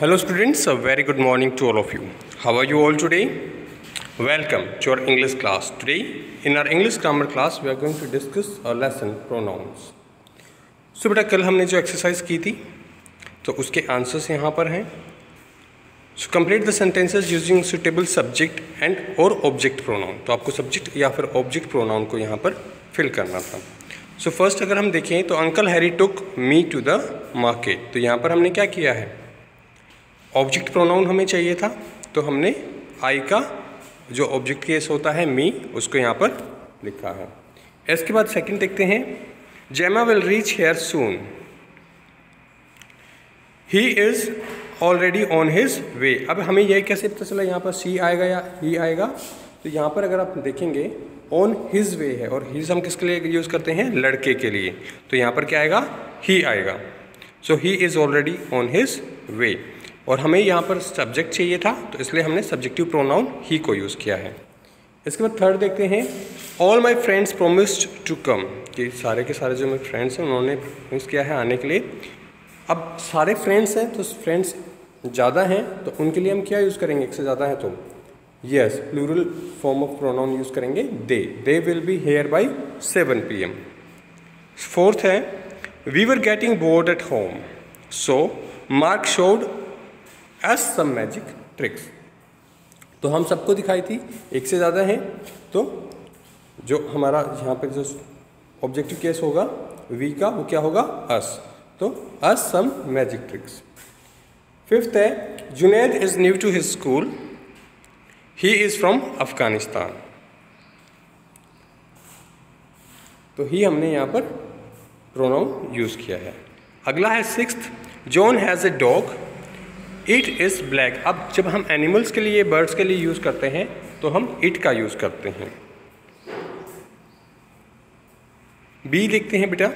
Hello students a very good morning to all of you how are you all today welcome to our English class today in our English grammar class we are going to discuss a lesson pronouns so बेटा, कल हमने जो exercise की थी तो उसके answers यहाँ पर हैं। So complete the sentences using suitable subject and और ऑब्जेक्ट प्रोनाउन तो आपको सब्जेक्ट या फिर ऑब्जेक्ट प्रोनाउन को यहाँ पर फिल करना था। सो so फ़र्स्ट अगर हम देखें तो uncle Harry took me to the market तो यहाँ पर हमने क्या किया है? ऑब्जेक्ट प्रोनाउन हमें चाहिए था तो हमने आई का जो ऑब्जेक्ट केस होता है मी उसको यहाँ पर लिखा है। इसके बाद सेकंड देखते हैं। Gemma will reach here soon he is already on his way अब हमें यह कैसे पता चला, यहाँ पर सी आएगा या ही आएगा? तो यहाँ पर अगर आप देखेंगे ऑन हिज वे है, और हिज हम किसके लिए यूज़ करते हैं? लड़के के लिए। तो यहाँ पर क्या आएगा? ही आएगा। So he is already on his way और हमें यहाँ पर सब्जेक्ट चाहिए था तो इसलिए हमने सब्जेक्टिव प्रोनाउन ही को यूज़ किया है। इसके बाद थर्ड देखते हैं। All my friends promised to come कि सारे के सारे जो मेरे फ्रेंड्स हैं, उन्होंने प्रोमिस किया है आने के लिए। अब सारे फ्रेंड्स हैं तो फ्रेंड्स ज़्यादा हैं तो उनके लिए हम क्या यूज़ करेंगे? एक से ज़्यादा हैं तो। Yes plural form of pronoun use करेंगे। They they will be here by seven P M fourth है we were getting bored at home so Mark showed us some magic tricks तो हम सबको दिखाई थी, एक से ज़्यादा हैं। तो जो हमारा यहाँ पर जो ऑब्जेक्टिव केस होगा वी का, वो क्या होगा? अस तो us some magic tricks fifth है Junaid is new to his school he is from Afghanistan तो ही हमने यहाँ पर प्रोनाउन यूज़ किया है। अगला है six John has a dog it is black अब जब हम एनिमल्स के लिए बर्ड्स के लिए यूज़ करते हैं तो हम इट का यूज़ करते हैं। बी देखते हैं बेटा।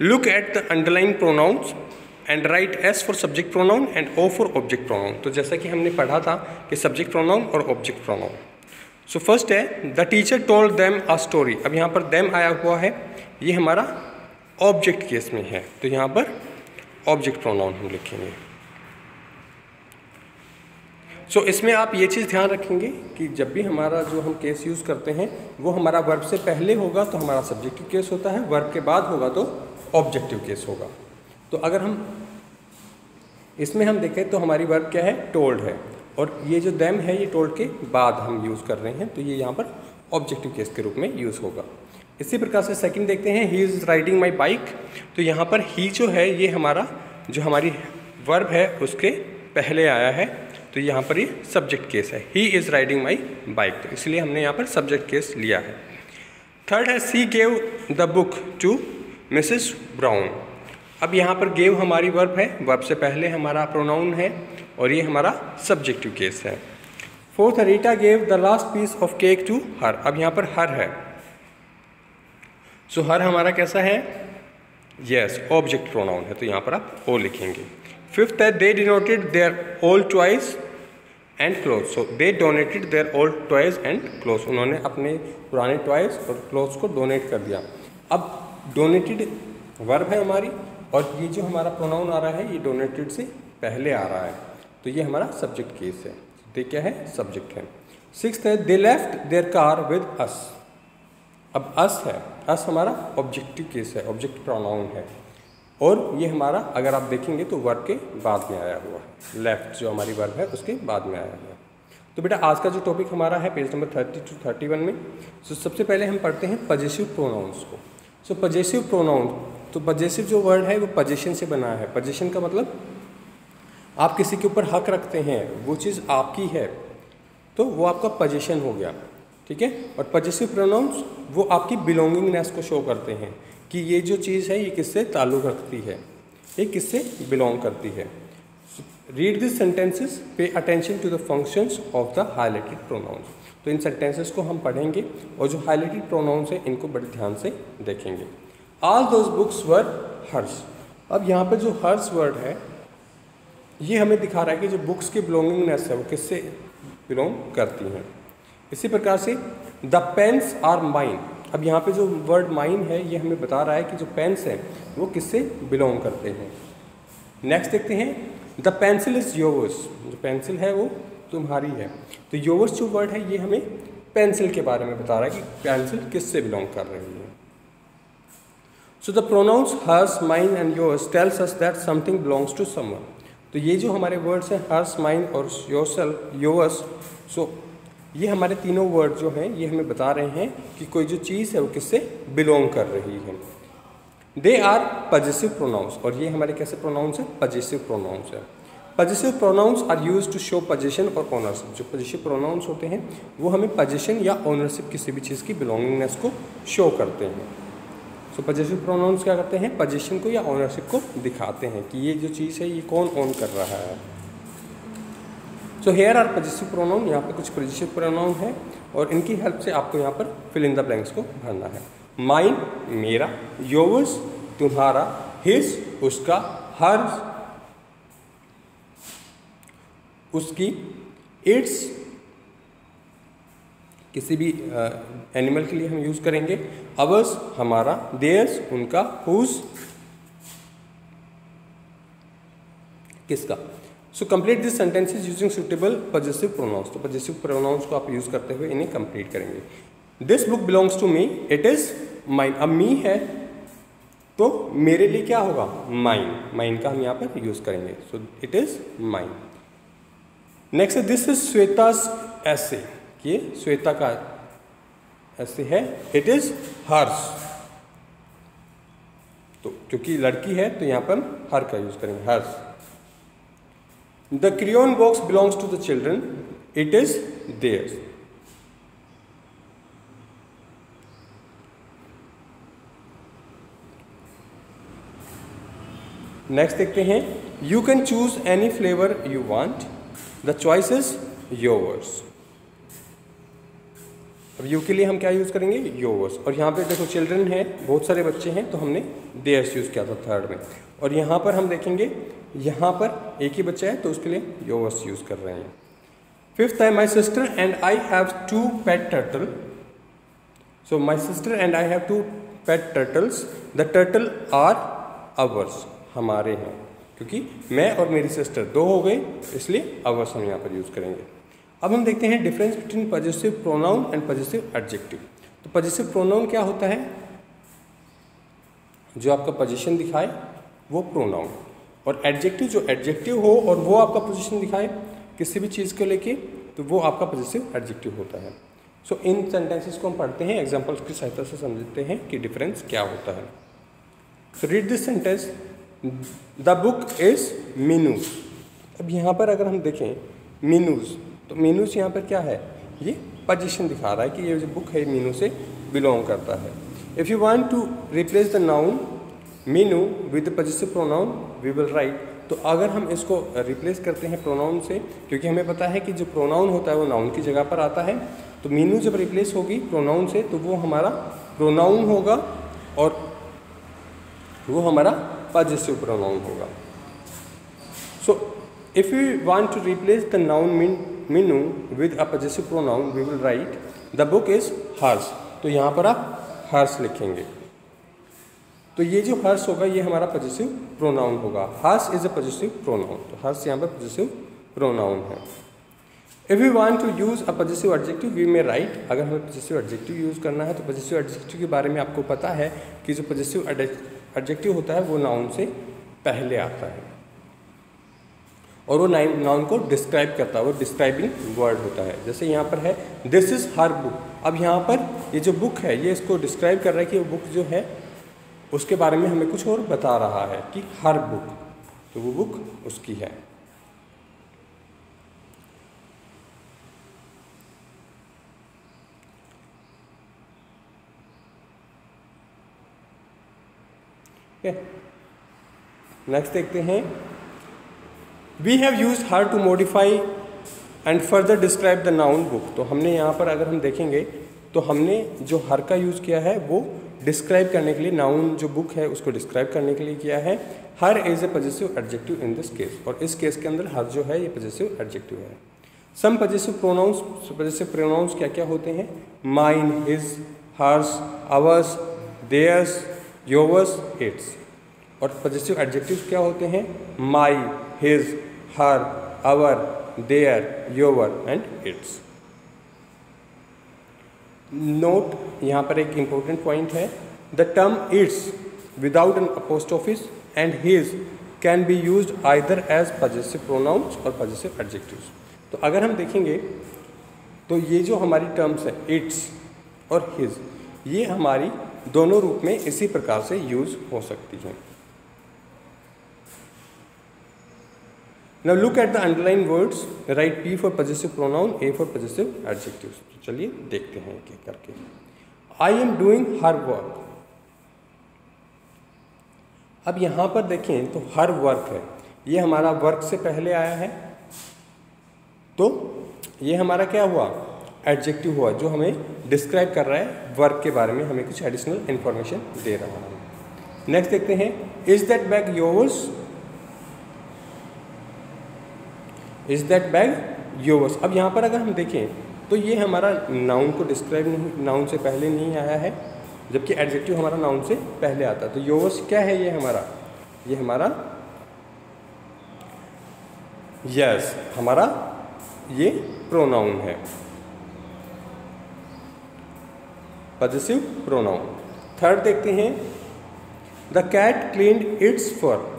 Look at the underline pronouns and write S for subject pronoun and O for object pronoun तो जैसा कि हमने पढ़ा था कि सब्जेक्ट प्रोनाउन और ऑब्जेक्ट प्रोनाउन सो फ़र्स्ट है the teacher told them a story अब यहाँ पर देम आया हुआ है। ये हमारा ऑब्जेक्ट केस में है। तो यहाँ पर ऑब्जेक्ट प्रोनाउन हम लिखेंगे। सो so, इसमें आप ये चीज़ ध्यान रखेंगे कि जब भी हमारा जो हम केस यूज़ करते हैं वो हमारा वर्ब से पहले होगा तो हमारा सब्जेक्टिव केस होता है वर्ब के बाद होगा तो ऑब्जेक्टिव केस होगा। तो अगर हम इसमें हम देखें तो हमारी वर्ब क्या है? टोल्ड है। और ये जो दैम है ये टोल्ड के बाद हम यूज़ कर रहे हैं तो ये यहाँ पर ऑब्जेक्टिव केस के रूप में यूज़ होगा। इसी प्रकार से सेकंड देखते हैं he is riding my bike तो यहाँ पर ही जो है ये हमारा जो हमारी वर्ब है उसके पहले आया है। तो यहाँ पर ये सब्जेक्ट केस है। He is riding my bike तो इसलिए हमने यहाँ पर सब्जेक्ट केस लिया है। थर्ड है she gave the book to Mrs Brown अब यहाँ पर गेव हमारी वर्ब है। वर्ब से पहले हमारा प्रोनाउन है और ये हमारा सब्जेक्टिव केस है। Fourth Rita gave the last piece of cake to her अब यहाँ पर हर है। सो so, हर हमारा कैसा है? यस ऑब्जेक्ट प्रोनाउन है। तो यहाँ पर आप ओ लिखेंगे। फिफ्थ है they denoted their old toys and cloth so they donated their old toys and cloth उन्होंने अपने पुराने टॉयज और क्लोथ्स को डोनेट कर दिया। अब डोनेटेड वर्ब है हमारी और ये जो हमारा प्रोनाउन आ रहा है, ये डोनेटेड से पहले आ रहा है। तो ये हमारा सब्जेक्ट केस है। तो क्या है? सब्जेक्ट है। सिक्स है they left their car with us अब अस है। अस हमारा ऑब्जेक्टिव केस है ऑब्जेक्ट प्रोनाउन है। और ये हमारा, अगर आप देखेंगे तो वर्ब के बाद में आया हुआ। है लेफ़्ट जो हमारी वर्ब है, उसके बाद में आया हुआ। तो बेटा, आज का जो टॉपिक हमारा है page number thirty two thirty one में तो सबसे पहले हम पढ़ते हैं पजेसिव प्रोनाउंस को। सो पजेसिव प्रोनाउन तो पजेसिव जो वर्ड है, वो पजेशन से बना है। पजेशन का मतलब आप किसी के ऊपर हक रखते हैं, वो चीज़ आपकी है तो वो आपका पजेशन हो गया, ठीक है? और पजेसिव प्रोनाउंस वो आपकी बिलोंगिंगनेस को शो करते हैं। कि ये जो चीज़ है, ये किससे ताल्लुक़ रखती है? ये किससे बिलोंग करती है? Read this sentences pay attention to the functions of the highlighted pronouns तो इन सेंटेंसेस को हम पढ़ेंगे और जो हाईलाइटेड प्रोनाउंस हैं, इनको बड़े ध्यान से देखेंगे। All those books were hers अब यहाँ पर जो हर्स वर्ड है, ये हमें दिखा रहा है कि जो बुक्स की बिलोंगिंगनेस है, वो किससे बिलोंग करती हैं? इसी प्रकार से द पेन्स आर माइन अब यहाँ पे जो वर्ड माइन है, ये हमें बता रहा है कि जो पेन्स हैं, वो किससे बिलोंग करते हैं। नेक्स्ट देखते हैं। द पेंसिल इज़ योवर्स जो पेंसिल है, वो तुम्हारी है। तो योवर्स जो वर्ड है, ये हमें पेंसिल के बारे में बता रहा है कि पेंसिल किससे बिलोंग कर रही है। So the pronouns hers mine and yours tells us that something belongs to someone तो ये जो हमारे वर्ड्स हैं हर्स माइन और योरसेल योवर्स सो ये हमारे तीनों वर्ड जो हैं, ये हमें बता रहे हैं कि कोई जो चीज़ है वो किससे बिलोंग कर रही है। दे आर पजेसिव प्रोनाउंस और ये हमारे कैसे प्रोनाउंस है? पजेसिव प्रोनाउंस है। Possessive pronouns are use to show possession और ओनरशिप जो पजेसिव प्रोनाउंस होते हैं, वो हमें पोजिशन या ओनरशिप किसी भी चीज़ की बिलोंगिंगनेस को शो करते हैं। सो पजेसिव प्रोनाउंस क्या करते हैं? पोजिशन को या ओनरशिप को दिखाते हैं कि ये जो चीज़ है, ये कौन ओन कर रहा है। So here are possessive pronoun यहाँ पे कुछ पजेसिव प्रोनाउन है, और इनकी हेल्प से आपको यहाँ पर फिल इन द ब्लैंक्स को भरना है। माइन मेरा योवर्स तुम्हारा हिज उसका हर उसकी इट्स किसी भी एनिमल के लिए हम यूज़ करेंगे। अवर्स हमारा देयर्स उनका हुज किसका? So complete this sentences using suitable possessive pronouns तो पजेसिव प्रोनाउंस को आप यूज़ करते हुए इन्हें कंप्लीट करेंगे। This book belongs to me it is mine अब मी है। तो मेरे लिए क्या होगा? माइन माइन का हम यहाँ पर यूज़ करेंगे। So it is mine next this is Shweta ऐसे ये श्वेता का ऐसे है। इट इज़ हर्ष तो क्योंकि लड़की है तो यहाँ पर हर का यूज़ करेंगे। Hers The crayon box belongs to the children. It is theirs. Next देखते हैं. You can choose any flavour you want the choice is yours अब यू के लिए हम क्या यूज़ करेंगे? योवर्स और यहाँ पे देखो चिल्ड्रन है, बहुत सारे बच्चे हैं तो हमने देयर्स यूज़ किया था थर्ड में. और यहाँ पर हम देखेंगे यहाँ पर एक ही बच्चा है तो उसके लिए योवर्स यूज़ कर रहे हैं। फिफ्थ है my sister and I have two pet turtle so my sister and I have two pet turtles the turtle are ours हमारे हैं। क्योंकि मैं और मेरी सिस्टर दो हो गए, इसलिए अवर्स हम यहाँ पर यूज़ करेंगे। अब हम देखते हैं difference between positive pronoun and positive adjective तो पॉजिटिव प्रोनाउन क्या होता है? जो आपका पोजिशन दिखाए, वो प्रोनाउन और एडजेक्टिव जो एडजेक्टिव हो और वो आपका पोजिशन दिखाए किसी भी चीज़ को लेके तो वो आपका पॉजिटिव एडजेक्टिव होता है। सो इन सेंटेंसेस को हम पढ़ते हैं एग्जाम्पल्स की सहायता से समझते हैं कि डिफरेंस क्या होता है। So read this sentence the book is Meenu's अब यहाँ पर अगर हम देखें मीनूज तो मीनूज यहाँ पर क्या है? ये पोजिशन दिखा रहा है कि ये जो बुक है मीनू से बिलोंग करता है। If you want to replace the noun Meenu with positive pronoun, we will write. तो अगर हम इसको रिप्लेस करते हैं प्रोनाउन से, क्योंकि हमें पता है कि जो प्रोनाउन होता है वो नाउन की जगह पर आता है तो मीनू जब रिप्लेस होगी प्रोनाउन से तो वो हमारा प्रोनाउन होगा और वो हमारा पॉजिटिव प्रोनाउन होगा। So if you want to replace the noun mean Meenu with a positive pronoun we will write the book is hers तो यहाँ पर आप हर्स लिखेंगे। तो ये जो हर्ष होगा, ये हमारा पॉजिटिव प्रोनाउन होगा। Hers is a positive pronoun तो हर्ष यहाँ पर पॉजिटिव प्रोनाउन है। If you want to use a positive adjective we may write अगर हमें पॉजिटिव एडजेक्टिव यूज़ करना है तो पॉजिटिव एडजेक्टिव के बारे में आपको पता है कि जो पॉजिटिव एडजेक्टिव होता है, वो नाउन से पहले आता है। और वो नाइन नाउन को डिस्क्राइब करता है, वो डिस्क्राइबिंग वर्ड होता है। जैसे यहाँ पर है दिस इज़ हर बुक अब यहाँ पर ये जो बुक है, ये इसको डिस्क्राइब कर रहा है कि वो बुक जो है उसके बारे में हमें कुछ और बता रहा है कि हर बुक तो वो बुक उसकी है। नेक्स्ट देखते हैं। We have use her to modify and further describe the noun book तो हमने यहाँ पर अगर हम देखेंगे तो हमने जो हर का यूज़ किया है, वो डिस्क्राइब करने के लिए नाउन जो बुक है, उसको डिस्क्राइब करने के लिए किया है। Her is a positive adjective in this case और इस केस के अंदर हर जो है, ये पॉजिटिव एडजेक्टिव है। Some positive pronouns positive pronouns क्या क्या होते हैं? Mine his hers ours theirs yours its और पॉजिटिव एडजेक्टिव क्या होते हैं? My his her our their your and its note यहाँ पर एक इंपॉर्टेंट पॉइंट है. The term its without an apostrophe and his can be use either as possessive pronouns और possessive adjectives तो अगर हम देखेंगे तो ये जो हमारी टर्म्स है इट्स और हिज ये हमारी दोनों रूप में इसी प्रकार से यूज़ हो सकती हैं। Now look at the underlined words. Write P for possessive pronoun, A for possessive adjectives. तो चलिए देखते हैं एक करके। I am doing her work. अब यहाँ पर देखें तो हर वर्क है। ये हमारा वर्क से पहले आया है। तो ये हमारा क्या हुआ? एडजेक्टिव हुआ जो हमें डिस्क्राइब कर रहा है वर्क के बारे में हमें कुछ एडिशनल इन्फॉर्मेशन दे रहा है। नेक्स्ट देखते हैं। Is that bag yours is that bag yours अब यहाँ पर अगर हम देखें तो ये हमारा नाउन को डिस्क्राइब नहीं नाउन से पहले नहीं आया है जबकि एडजेक्टिव हमारा नाउन से पहले आता है। तो योवर्स क्या है ये हमारा? ये हमारा यस yes, हमारा ये प्रोनाउन है। पॉजिटिव प्रोनाउन थर्ड देखते हैं। The cat clean its fur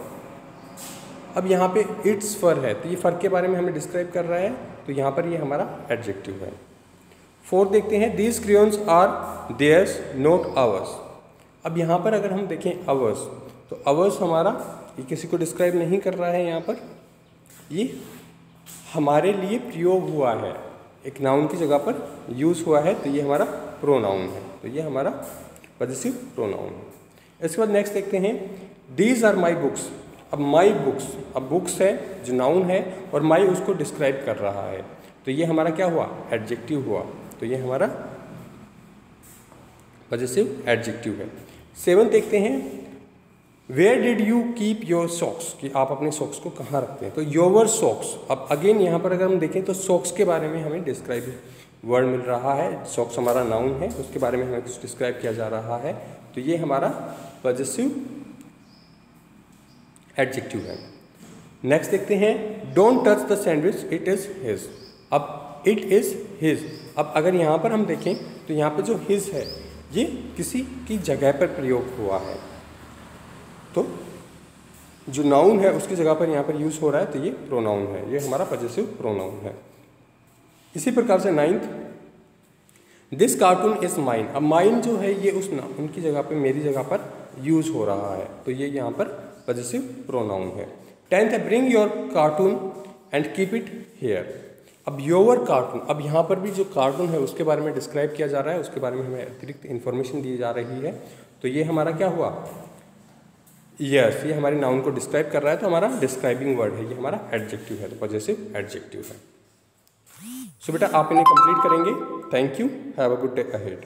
अब यहाँ पे इट्स फर है तो ये फर के बारे में हमें डिस्क्राइब कर रहा है तो यहाँ पर ये हमारा एडजेक्टिव है। फोर्थ देखते हैं these crayons are theirs not ours अब यहाँ पर अगर हम देखें अवर्स तो अवर्स हमारा, ये किसी को डिस्क्राइब नहीं कर रहा है यहाँ पर, ये हमारे लिए प्रयोग हुआ है। एक नाउन की जगह पर यूज़ हुआ है तो ये हमारा प्रोनाउन है तो ये हमारा पॉजिटिव प्रोनाउन है। इसके बाद नेक्स्ट देखते हैं दीज आर माई बुक्स अब माई बुक्स अब बुक्स है, जो नाउन है, और माई उसको डिस्क्राइब कर रहा है। तो ये हमारा क्या हुआ? एडजेक्टिव हुआ। तो ये हमारा पॉजिटिव एडजेक्टिव है। सेवन देखते हैं। Where did you keep your socks कि आप अपने सॉक्स को कहाँ रखते हैं? तो योवर सॉक्स अब अगेन यहाँ पर अगर हम देखें तो सॉक्स के बारे में हमें डिस्क्राइब वर्ड मिल रहा है। सॉक्स हमारा नाउन है, उसके बारे में हमें कुछ डिस्क्राइब किया जा रहा है। तो ये हमारा पॉजिटिव एडजेक्टिव है। नेक्स्ट देखते हैं don't touch the sandwich it is his अब इट इज़ हिज अब अगर यहाँ पर हम देखें तो यहाँ पर जो हिज है, ये किसी की जगह पर प्रयोग हुआ है। तो जो नाउन है, उसकी जगह पर यहाँ पर यूज़ हो रहा है तो ये प्रोनाउन है। ये हमारा पॉजिटिव प्रोनाउन है। इसी प्रकार से ninth this cartoon is mine अब माइन जो है, ये उस उनकी जगह पर, मेरी जगह पर यूज़ हो रहा है। तो ये यहाँ पर पॉजिटिव प्रोनाउन है। टेंथ है bring your cartoon and keep it here अब योवर कार्टून अब यहाँ पर भी जो कार्टून है उसके बारे में डिस्क्राइब किया जा रहा है उसके बारे में हमें अतिरिक्त इन्फॉर्मेशन दी जा रही है। तो ये हमारा क्या हुआ? यस yes, ये हमारे नाउन को डिस्क्राइब कर रहा है तो हमारा डिस्क्राइबिंग वर्ड है ये हमारा एडजेक्टिव है तो पॉजिटिव एडजेक्टिव है। सो so, बेटा आप इन्हें कंप्लीट करेंगे। Thank you have a good day ahead